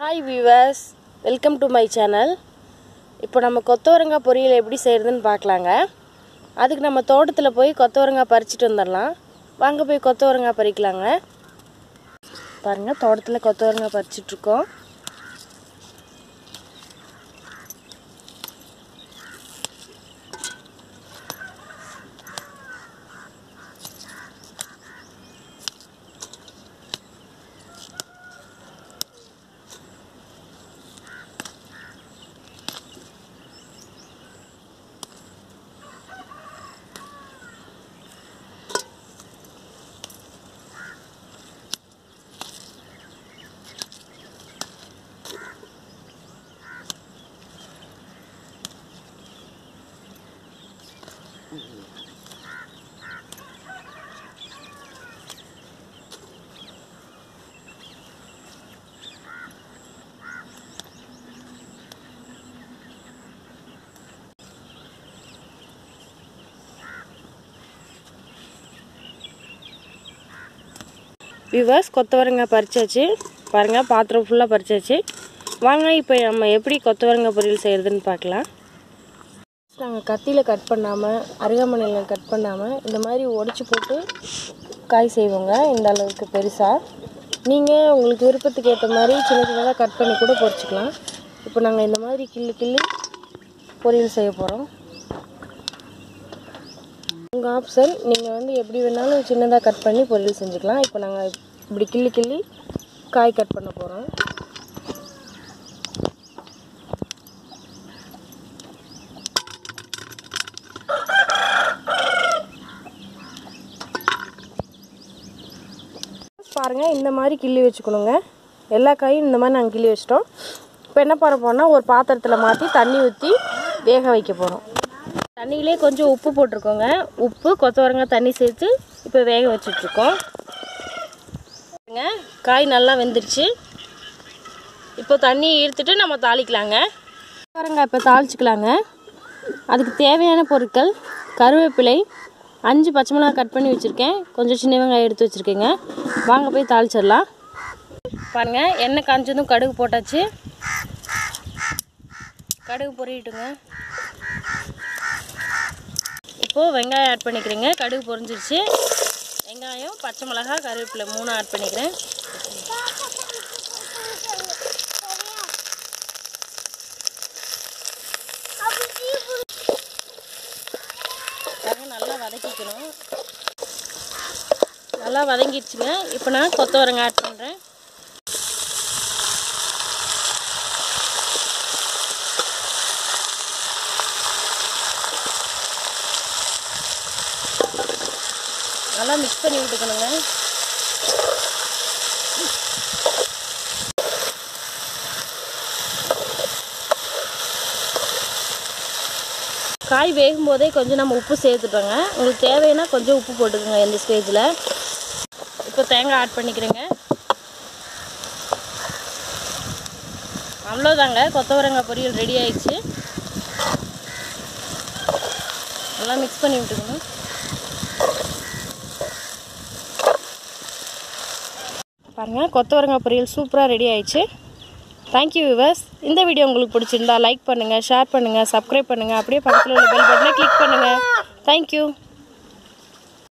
Hi viewers welcome to my channel இப்போ நம்ம கொத்தவரங்காய் பொரியல் எப்படி செய்கிறதுன்னு பார்க்கலாங்க. அதுக்கு நம்ம தோட்டத்தில் போய் கொத்தவரங்காய் பறிச்சிட்டு வந்துடலாம். வாங்க போய் கொத்தவரங்காய் பறிக்கலாங்க. பாருங்கள் தோட்டத்தில் கொத்தவரங்காய் பறிச்சிட்ருக்கோம் வியூவர்ஸ் கொத்தவரங்காய் பறிச்சாச்சு. பாருங்கள் பாத்திரம் ஃபுல்லாக பறிச்சாச்சு. வாங்க இப்போ நம்ம எப்படி கொத்தவரங்காய் பொரியல் செய்கிறதுன்னு பார்க்கலாம். நாங்கள் கத்தியில் கட் பண்ணாமல் அருகாமனையில் கட் பண்ணாமல் இந்த மாதிரி உடச்சி போட்டு காய் செய்வோங்க. இந்த அளவுக்கு பெருசாக நீங்கள் உங்களுக்கு விருப்பத்துக்கு ஏற்ற மாதிரி சின்ன சின்னதாக கட் பண்ணி கூட பொரிச்சிக்கலாம். இப்போ நாங்கள் இந்த மாதிரி கிள்ளி கிள்ளி பொரியல் செய்ய போகிறோம் உங்கள் ஆப்ஷன் நீங்கள் வந்து எப்படி வேணாலும் சின்னதாக கட் பண்ணி பொரியல் செஞ்சுக்கலாம். இப்போ நாங்கள் இப்படி கிள்ளி கிள்ளி காய் கட் பண்ண போகிறோம் பாருங்கள் இந்த மாதிரி கிள்ளி வச்சுக்கணுங்க. எல்லா காயும் இந்த மாதிரி நாங்கள் கிள்ளி வச்சிட்டோம். இப்போ என்ன பண்ண போறோம்னா ஒரு பாத்திரத்தில் மாற்றி தண்ணி ஊற்றி வேக வைக்க போகிறோம் தண்ணியிலே கொஞ்சம் உப்பு போட்டிருக்கோங்க. உப்பு கொத்தவரங்காய் தண்ணி சேர்த்து இப்போ வேக வச்சிட்ருக்கோம். பாருங்க, காய் நல்லா வெந்துருச்சு. இப்போ தண்ணியை ஈர்த்துட்டு நம்ம தாளிக்கலாங்க. கொத்தவரங்காய் இப்போ தாளிச்சிக்கலாங்க. அதுக்கு தேவையான பொருட்கள் கருவேப்பிலை அஞ்சு பச்சை மிளகாய் கட் பண்ணி வச்சுருக்கேன். கொஞ்சம் சின்ன வெங்காயம் எடுத்து வச்சுருக்கேங்க. வாங்க போய் தாளிச்சிடலாம். பாருங்கள் எண்ணெய் காஞ்சதும் கடுகு போட்டாச்சு. கடுகு பொரியட்டுங்க இப்போது வெங்காயம் ஆட் பண்ணிக்கிறேங்க. கடுகு பொறிஞ்சிருச்சு. வெங்காயம் பச்சை மிளகாய் கருவேப்பிலை மூணு ஆட் பண்ணிக்கிறேன் பாருங்க நல்லா வதக்கிக்கணும் நல்லா வதங்கிடுச்சுங்க. இப்போ நான் கொத்தவரங்காய் ஆட் பண்ணுறேன் நல்லா மிக்ஸ் பண்ணி விட்டுக்கணுங்க. காய் வேகும் போதே கொஞ்சம் நம்ம உப்பு சேர்த்துட்டோங்க. உங்களுக்கு தேவைன்னா கொஞ்சம் உப்பு போட்டுக்கோங்க இந்த ஸ்டேஜில் இப்போ தேங்காய் ஆட் பண்ணிக்கிறேங்க. அவ்வளோதாங்க கொத்தவரங்காய் பொரியல் ரெடி ஆயிடுச்சு. நல்லா மிக்ஸ் பண்ணி விட்டுக்கணும் பாருங்கள் கொத்தவரங்காய் பொரியல் சூப்பராக ரெடி ஆயிடுச்சு. தேங்க்யூ விவர்ஸ் இந்த வீடியோ உங்களுக்கு பிடிச்சிருந்தா லைக் பண்ணுங்கள் ஷேர் பண்ணுங்கள் சப்ஸ்கிரைப் பண்ணுங்கள் அப்படியே பக்கத்தில் உள்ள பெல் பட்டனை கிளிக் பண்ணுங்கள் தேங்க்யூ